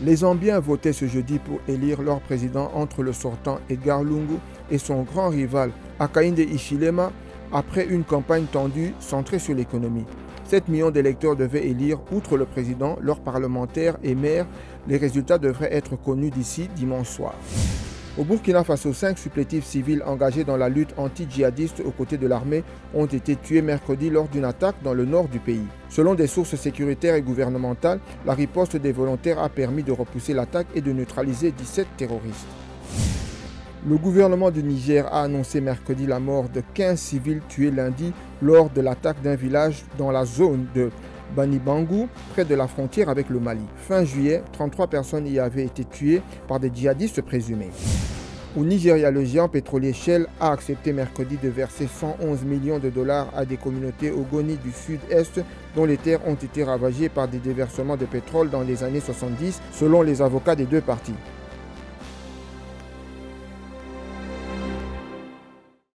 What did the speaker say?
Les Zambiens votaient ce jeudi pour élire leur président entre le sortant Edgar Lungu et son grand rival Akainde Ishilema après une campagne tendue centrée sur l'économie. 7 millions d'électeurs devaient élire, outre le président, leurs parlementaires et maires. Les résultats devraient être connus d'ici dimanche soir. Au Burkina Faso, cinq supplétifs civils engagés dans la lutte anti-djihadiste aux côtés de l'armée ont été tués mercredi lors d'une attaque dans le nord du pays. Selon des sources sécuritaires et gouvernementales, la riposte des volontaires a permis de repousser l'attaque et de neutraliser 17 terroristes. Le gouvernement du Niger a annoncé mercredi la mort de 15 civils tués lundi lors de l'attaque d'un village dans la zone de Banibangu, près de la frontière avec le Mali. Fin juillet, 33 personnes y avaient été tuées par des djihadistes présumés. Au Nigeria, le géant pétrolier Shell a accepté mercredi de verser 111 millions de dollars à des communautés Ogoni du sud-est dont les terres ont été ravagées par des déversements de pétrole dans les années 70, selon les avocats des deux parties.